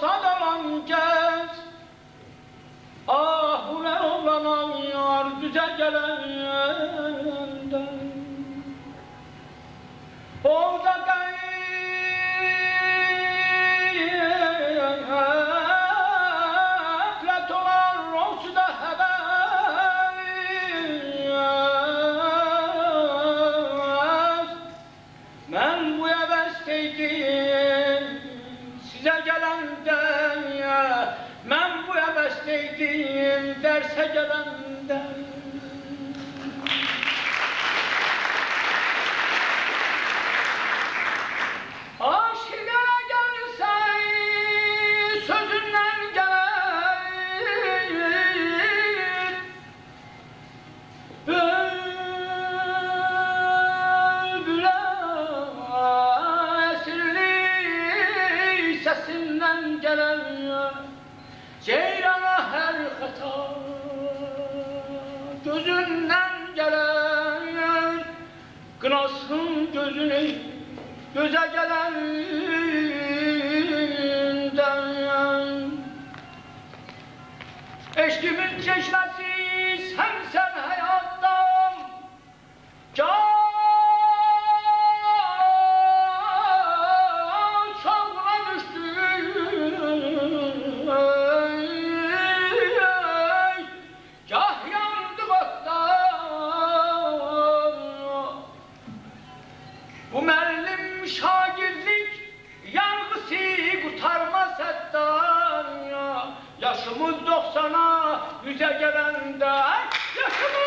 sadalan gez Ah bu ne olanıyor düze gelenden Orada gayret olan olsun da heves Ben bu gelenden ya Ben bu gelenden Aşkına gelsen sözünden gelir Bülbüle sesinden gelen Ceyrana her hata gözünden gelen Kınasın gözünü göze gelenden Eşkimin çeşmesi Yaşımız doksana, yüze gelende yaşımız